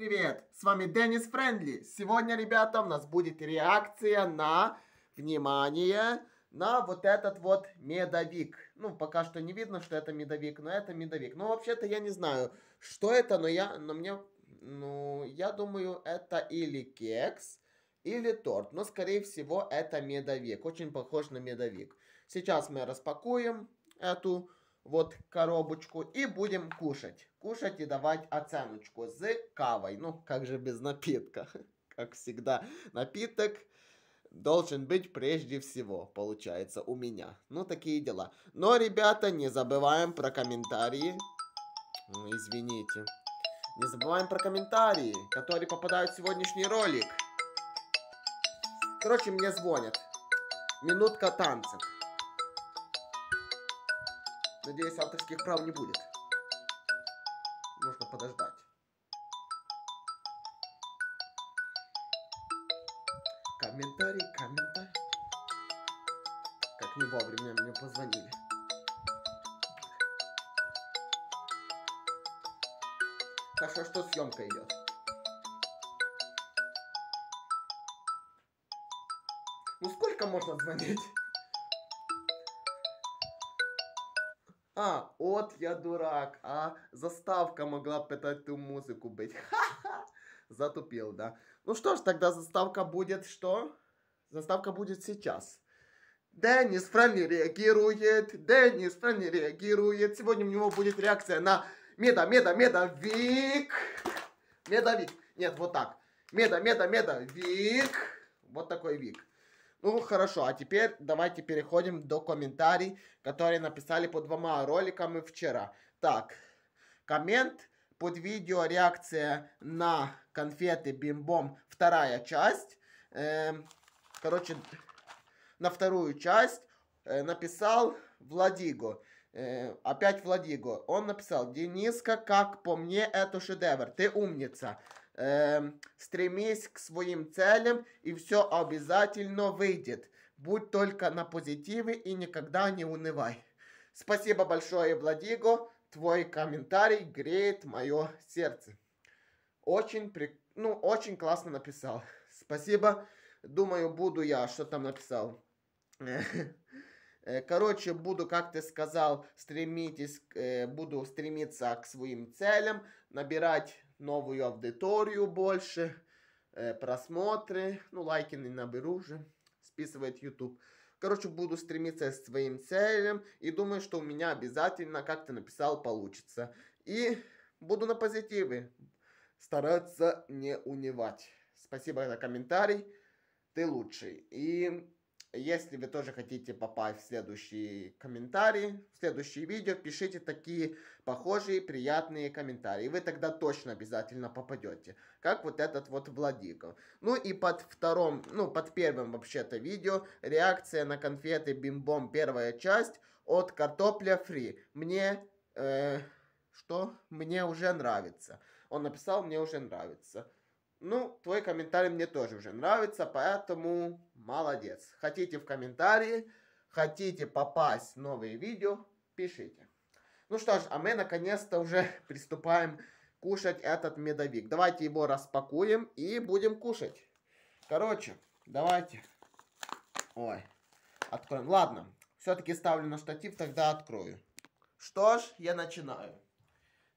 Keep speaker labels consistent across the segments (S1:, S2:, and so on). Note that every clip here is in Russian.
S1: Привет, с вами Денис Френдли. Сегодня, ребята, у нас будет реакция на, внимание, на вот этот вот медовик. Ну, пока что не видно, что это медовик, но это медовик. Ну, вообще-то я не знаю, что это, но я, но мне, ну, я думаю, это или кекс, или торт. Но, скорее всего, это медовик. Очень похож на медовик. Сейчас мы распакуем эту вот коробочку и будем кушать. Кушать и давать оценочку с кавой. Ну, как же без напитка. Как всегда, напиток должен быть прежде всего, получается, у меня. Ну, такие дела. Но, ребята, не забываем про комментарии. Извините. Не забываем про комментарии, которые попадают в сегодняшний ролик. Короче, мне звонят. Минутка танцев. Надеюсь, авторских прав не будет. Нужно подождать. Комментарий, комментарий. Как не вовремя мне позвонили. Хорошо, что съемка идет. Ну сколько можно звонить? А, от я дурак, а заставка могла пытать ту музыку быть. Ха-ха! Затупил, да. Ну что ж, тогда заставка будет что? Заставка будет сейчас. Деннис Фрэнли реагирует, Деннис Фрэнли реагирует. Сегодня у него будет реакция на Меда, Меда, Меда, Вик. Меда, Вик. Нет, вот так. Меда, Меда, Меда, Вик. Вот такой Вик. Ну, хорошо, а теперь давайте переходим до комментариев, которые написали под двумя роликами вчера. Так, коммент под видео реакция на конфеты Бимбом, вторая часть. Э, короче, на вторую часть э, написал Владиго. Э, опять Владиго. Он написал, Дениска, как по мне, это шедевр. Ты умница э, стремись к своим целям, и все обязательно выйдет. Будь только на позитиве и никогда не унывай. Спасибо большое, Владиго. Твой комментарий греет мое сердце. Очень, при... ну, очень классно написал. Спасибо. Думаю, буду я, что там написал. Э, короче, буду, как ты сказал, стремитесь, э, буду стремиться к своим целям, набирать новую аудиторию больше, э, просмотры, ну, лайки не наберу уже, списывает YouTube. Короче, буду стремиться к своим целям и думаю, что у меня обязательно, как ты написал, получится. И буду на позитиве, стараться не унывать. Спасибо за комментарий, ты лучший. И если вы тоже хотите попасть в следующие комментарии, в следующие видео, пишите такие похожие, приятные комментарии. Вы тогда точно обязательно попадете. Как вот этот вот Владико. Ну и под вторым, ну под первым вообще-то видео, реакция на конфеты Бимбом первая часть от Картопля Фри. Мне, э, что? Мне уже нравится. Он написал, мне уже нравится. Ну, твой комментарий мне тоже уже нравится, поэтому молодец. Хотите в комментарии, хотите попасть в новые видео, пишите. Ну что ж, а мы наконец-то уже приступаем кушать этот медовик. Давайте его распакуем и будем кушать. Короче, давайте. Ой, откроем. Ладно, все-таки ставлю на штатив, тогда открою. Что ж, я начинаю.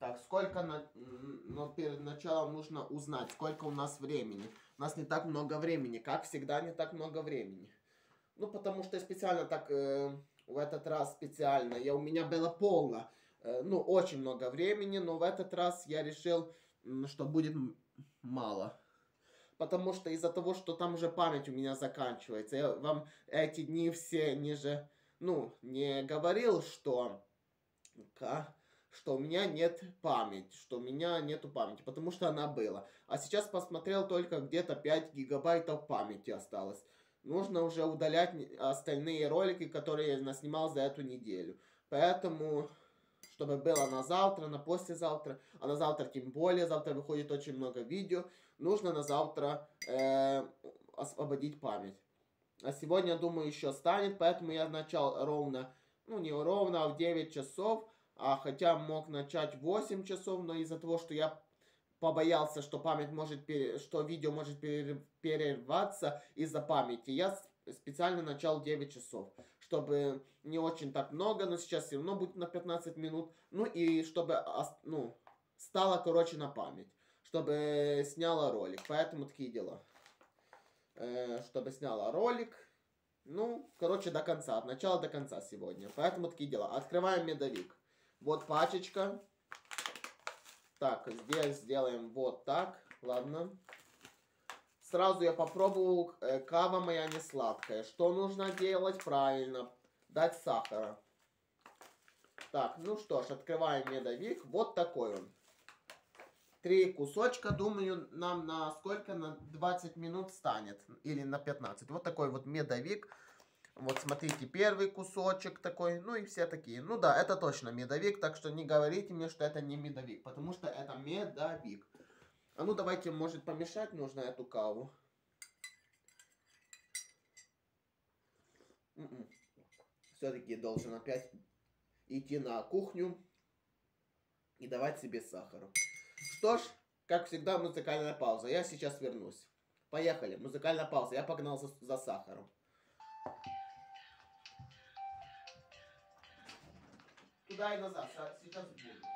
S1: Так, сколько на, но перед началом нужно узнать, сколько у нас времени. У нас не так много времени, как всегда не так много времени. Ну, потому что специально так, э, в этот раз специально, я, у меня было полно, э, ну, очень много времени, но в этот раз я решил, что будет мало. Потому что из-за того, что там уже память у меня заканчивается, я вам эти дни все ниже, ну, не говорил, что что у меня нет памяти, что у меня нету памяти, потому что она была. А сейчас посмотрел только где-то 5 гигабайтов памяти осталось. Нужно уже удалять остальные ролики, которые я наснимал за эту неделю. Поэтому, чтобы было на завтра, на послезавтра, а на завтра тем более, завтра выходит очень много видео, нужно на завтра э, освободить память. А сегодня, думаю, еще станет, поэтому я начал ровно, ну не ровно, а в 9 часов а хотя мог начать 8 часов, но из-за того, что я побоялся, что память может, пере- что видео может пере- перерваться из-за памяти. Я специально начал 9 часов, чтобы не очень так много, но сейчас все равно будет на 15 минут. Ну и чтобы, ну, стало короче на память, чтобы сняла ролик. Поэтому такие дела. Э, чтобы сняла ролик. Ну, короче, до конца, от начала до конца сегодня. Поэтому такие дела. Открываем медовик. Вот пачечка. Так, здесь сделаем вот так. Ладно. Сразу я попробовал. э, кава моя не сладкая. Что нужно делать? Правильно. Дать сахара. Так, ну что ж, открываем медовик. Вот такой он. Три кусочка, думаю, нам на сколько? На 20 минут станет. Или на 15. Вот такой вот медовик. Вот смотрите, первый кусочек такой, ну и все такие. Ну да, это точно медовик, так что не говорите мне, что это не медовик, потому что это медовик. А ну давайте, может, помешать нужно эту каву. Все-таки должен опять идти на кухню и давать себе сахара. Что ж, как всегда, музыкальная пауза. Я сейчас вернусь. Поехали, музыкальная пауза. Я погнал за, за сахаром. Ajudai-nos a saciar.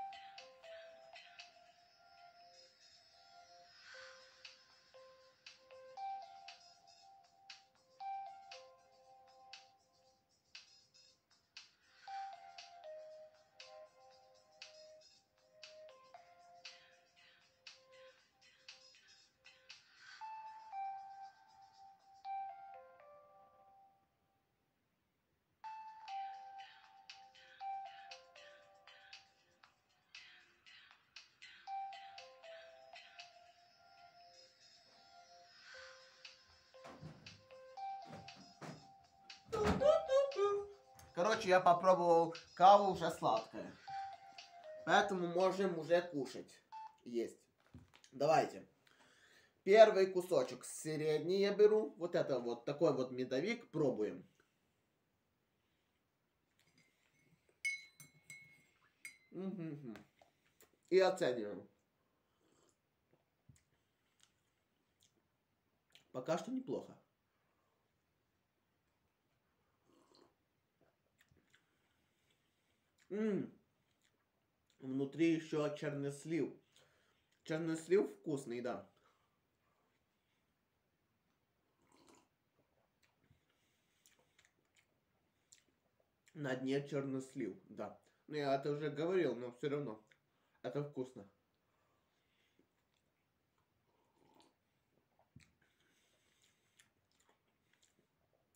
S1: Короче, я попробовал каву уже сладкая. Поэтому можем уже кушать. Есть. Давайте. Первый кусочек средний я беру. Вот это вот такой вот медовик. Пробуем. И оцениваем. Пока что неплохо. М. Внутри еще чернослив. Чернослив вкусный, да. На дне чернослив, да. Ну, я это уже говорил, но все равно. Это вкусно.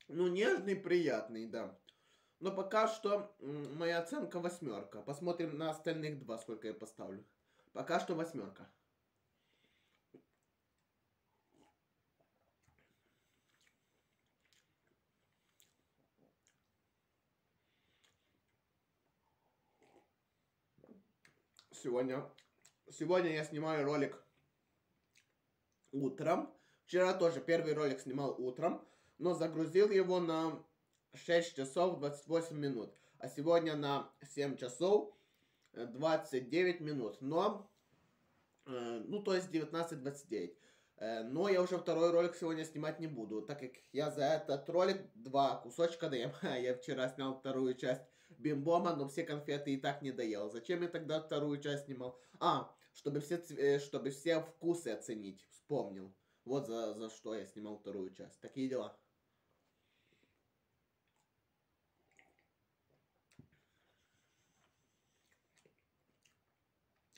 S1: Ну, нежный, приятный, да. Но пока что моя оценка восьмерка. Посмотрим на остальных два, сколько я поставлю. Пока что восьмерка. Сегодня, сегодня я снимаю ролик утром. Вчера тоже первый ролик снимал утром, но загрузил его на 6 часов 28 минут. А сегодня на 7 часов э, 29 минут. Но, э, ну то есть 19-29. Э, но я уже второй ролик сегодня снимать не буду, так как я за этот ролик два кусочка доем. Я вчера снял вторую часть Бимбома, но все конфеты и так не доел. Зачем я тогда вторую часть снимал? А, чтобы все, э, чтобы все вкусы оценить. Вспомнил. Вот за, за что я снимал вторую часть. Такие дела.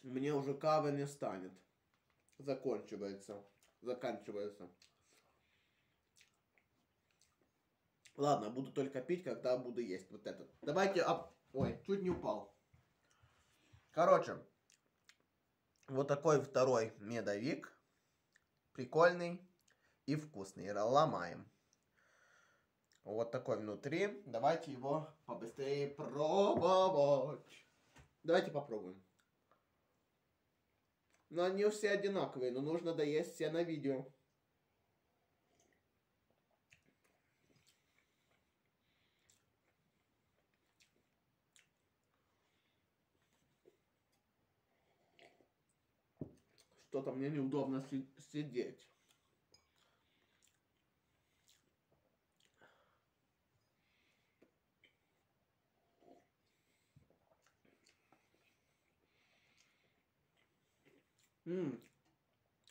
S1: Мне уже кавы не станет. Закончивается. Заканчивается. Ладно, буду только пить, когда буду есть вот этот. Давайте... об- Ой, чуть не упал. Короче, вот такой второй медовик. Прикольный и вкусный. Ломаем. Вот такой внутри. Давайте его побыстрее пробовать. Давайте попробуем. Но они все одинаковые, но нужно доесть все на видео. Что-то мне неудобно си сидеть.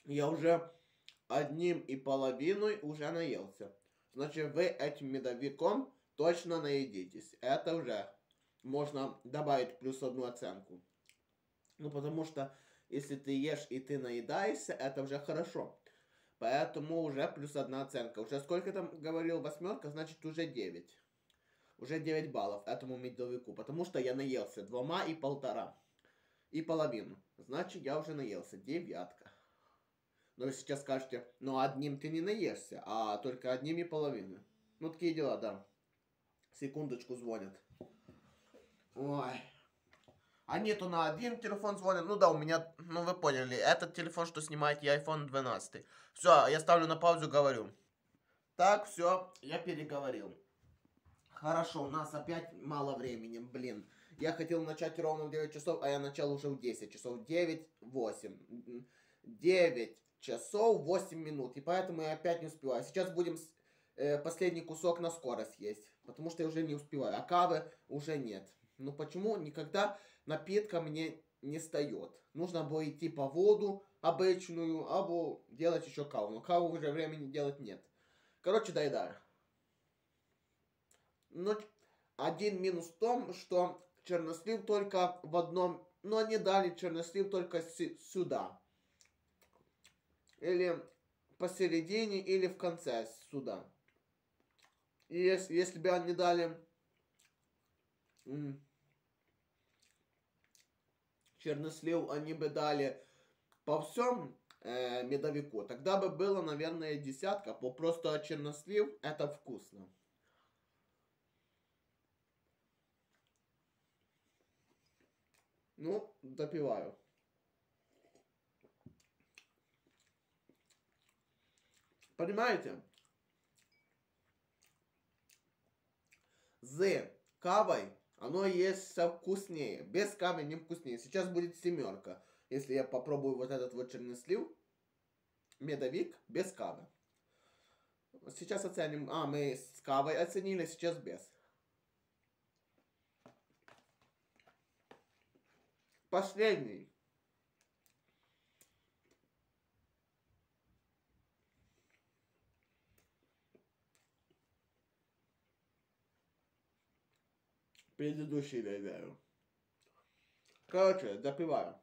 S1: Я уже одним и половиной уже наелся. Значит, вы этим медовиком точно наедитесь. Это уже можно добавить плюс одну оценку. Ну, потому что если ты ешь и ты наедаешься, это уже хорошо. Поэтому уже плюс одна оценка. Уже сколько там говорил восьмерка, значит уже 9. Уже 9 баллов этому медовику. Потому что я наелся двумя и полтора. И половину. Значит, я уже наелся. Девятка. Но вы сейчас скажете, ну одним ты не наешься, а только одним и половиной. Ну такие дела, да. Секундочку звонят. Ой. А нету на один телефон звонят. Ну да, у меня, ну вы поняли, этот телефон, что снимает, я iPhone 12. Все, я ставлю на паузу, говорю. Так, все, я переговорил. Хорошо, у нас опять мало времени, блин. Я хотел начать ровно в 9 часов, а я начал уже в 10 часов. 9, 8. 9 часов 8 минут. И поэтому я опять не успеваю. Сейчас будем э, последний кусок на скорость есть. Потому что я уже не успеваю. А кавы уже нет. Ну почему? Никогда напитка мне не стает. Нужно было идти по воду обычную, або делать еще каву. Но каву уже времени делать нет. Короче, доедаю. Но один минус в том, что чернослив только в одном... Но они дали чернослив только сюда. Или посередине, или в конце сюда. И если, если бы они дали чернослив, они бы дали по всем э, медовику, тогда бы было, наверное, десятка. По просто чернослив это вкусно. Ну, допиваю. Понимаете? З кавой оно есть вкуснее. Без кавы не вкуснее. Сейчас будет семерка. Если я попробую вот этот вот чернослив, медовик без кавы. Сейчас оценим. А, мы с кавой оценили, сейчас без. Последний. предыдущий доедаю. Короче, допиваю.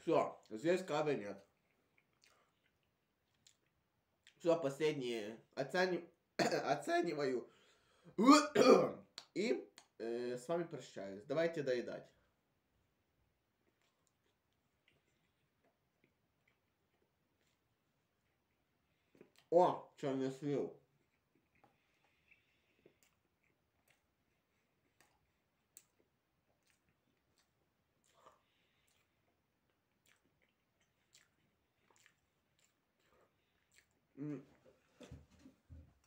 S1: Все, здесь кавы нет. Все, последние оцени... оцениваю. И э, с вами прощаюсь. Давайте доедать. О, черный слив.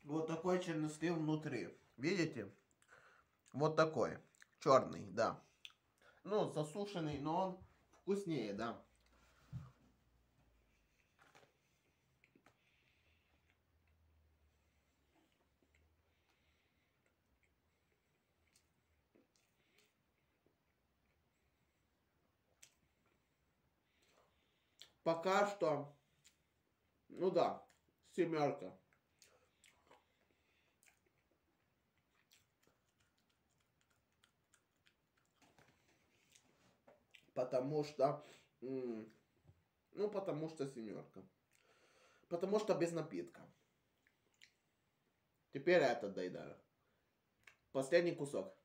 S1: Вот такой чернослив внутри. Видите? Вот такой. Черный, да. Ну, засушенный, но он вкуснее, да. Пока что, ну да, семерка. Потому что, ну, потому что семерка. Потому что без напитка. Теперь это доедаю. Последний кусок.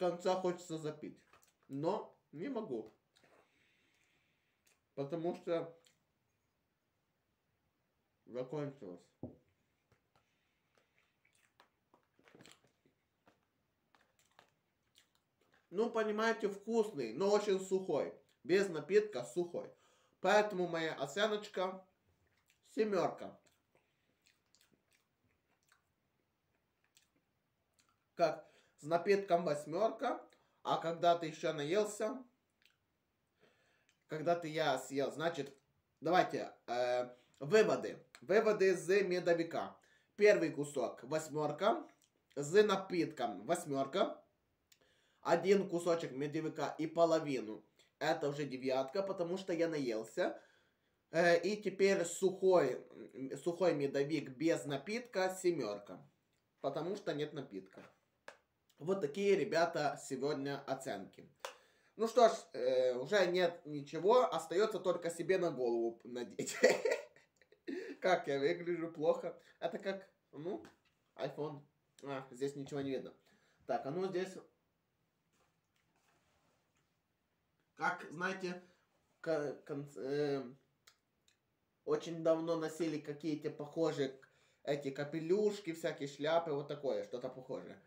S1: Конца хочется запить. Но не могу. Потому что закончилось. Ну, понимаете, вкусный, но очень сухой. Без напитка сухой. Поэтому моя оценочка семерка. Как с напитком восьмерка, а когда ты еще наелся, когда ты я съел, значит, давайте, э, выводы. Выводы из медовика. Первый кусок восьмерка, с напитком восьмерка, один кусочек медовика и половину. Это уже девятка, потому что я наелся. Э, и теперь сухой, сухой медовик без напитка семерка. Потому что нет напитка. Вот такие, ребята, сегодня оценки. Ну что ж, э, уже нет ничего, остается только себе на голову надеть. Как я выгляжу плохо. Это как, ну, iPhone. А, здесь ничего не видно. Так, а ну здесь... Как, знаете, э, очень давно носили какие-то похожие эти капелюшки, всякие шляпы, вот такое, что-то похожее.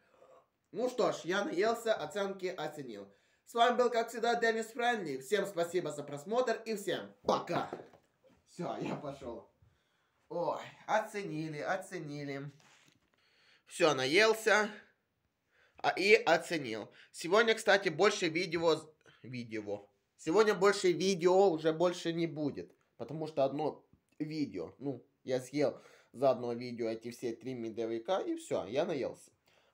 S1: Ну что ж, я наелся, оценки оценил. С вами был, как всегда, Денис Френли. Всем спасибо за просмотр и всем пока. Все, я пошел. Ой, оценили, оценили. Все, наелся а, и оценил. Сегодня, кстати, больше видео... Видео. Сегодня больше видео уже больше не будет. Потому что одно видео. Ну, я съел за одно видео эти все три медовика и все, я наелся.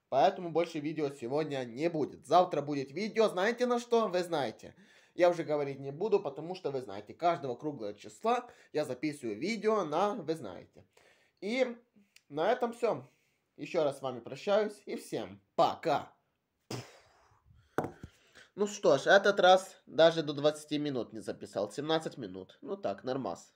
S1: Поэтому больше видео сегодня не будет. Завтра будет видео, знаете на что? Вы знаете. Я уже говорить не буду, потому что вы знаете, каждого круглого числа я записываю видео на вы знаете. И на этом все. Еще раз с вами прощаюсь и всем пока. Ну что ж, этот раз даже до 20 минут не записал. 17 минут. Ну так, нормас.